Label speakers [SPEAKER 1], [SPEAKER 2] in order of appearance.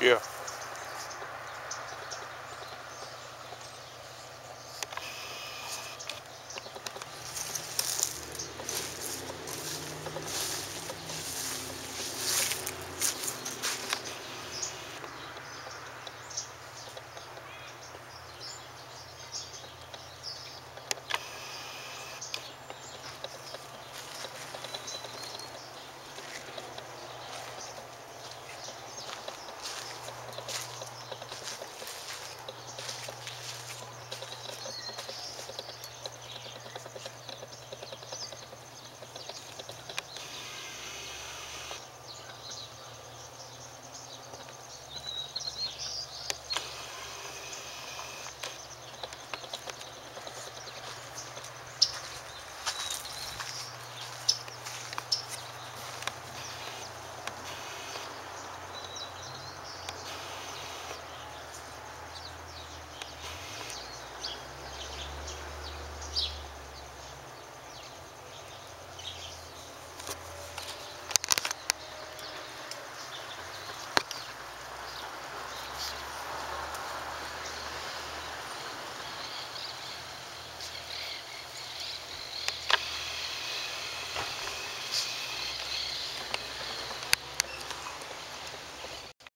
[SPEAKER 1] Yeah.